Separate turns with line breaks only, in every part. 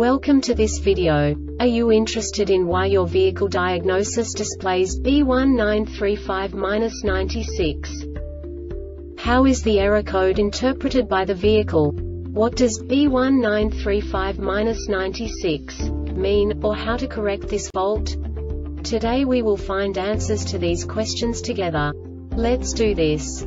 Welcome to this video. Are you interested in why your vehicle diagnosis displays B1935-96? How is the error code interpreted by the vehicle? What does B1935-96 mean, or how to correct this fault? Today we will find answers to these questions together. Let's do this.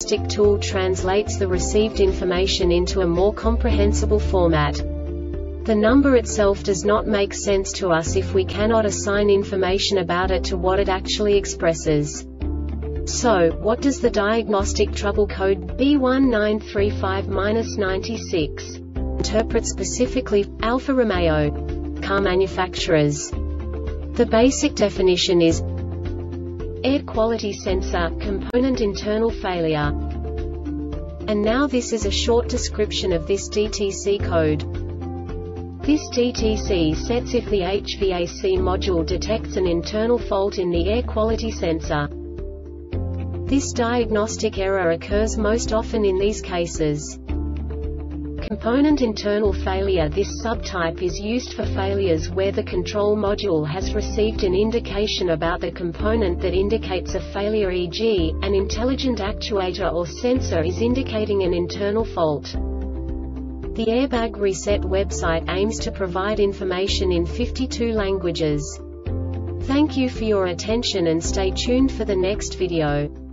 tool translates the received information into a more comprehensible format. The number itself does not make sense to us if we cannot assign information about it to what it actually expresses. So, what does the diagnostic trouble code B1935-96 interpret specifically, Alfa Romeo car manufacturers? The basic definition is Air quality sensor, component internal failure. And now this is a short description of this DTC code. This DTC sets if the HVAC module detects an internal fault in the air quality sensor. This diagnostic error occurs most often in these cases. Component internal failure This subtype is used for failures where the control module has received an indication about the component that indicates a failure e.g., an intelligent actuator or sensor is indicating an internal fault. The Airbag Reset website aims to provide information in 52 languages. Thank you for your attention and stay tuned for the next video.